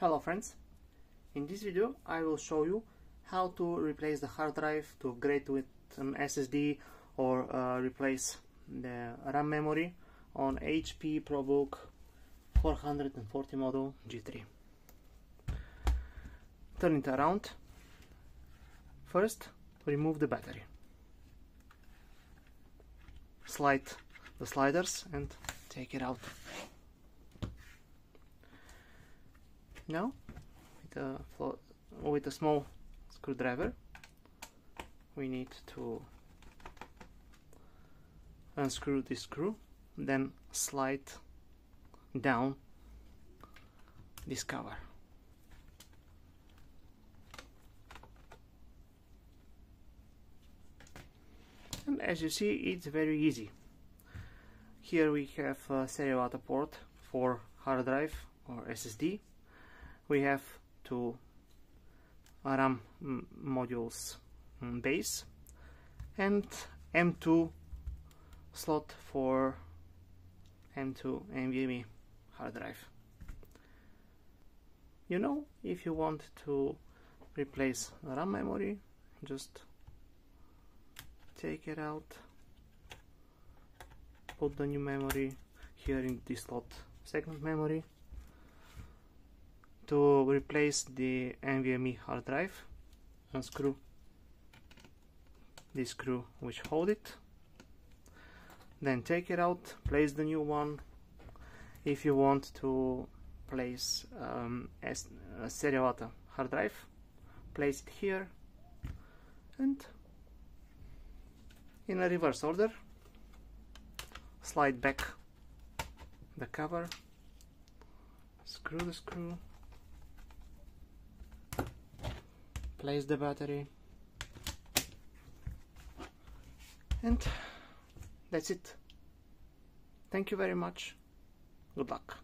Hello friends, in this video I will show you how to replace the hard drive to upgrade with an SSD or uh, replace the RAM memory on HP ProBook 440 model G3. Turn it around. First, remove the battery. Slide the sliders and take it out. Now, with a, with a small screwdriver, we need to unscrew this screw, then slide down this cover. And as you see, it's very easy. Here we have a serial out port for hard drive or SSD we have two RAM modules base and M2 slot for M2 NVMe hard drive. You know, if you want to replace RAM memory, just take it out, put the new memory here in this slot second memory to replace the NVMe hard drive unscrew this screw which hold it. Then take it out place the new one. If you want to place um, a serial hard drive place it here and in a reverse order slide back the cover screw the screw place the battery. And that's it. Thank you very much. Good luck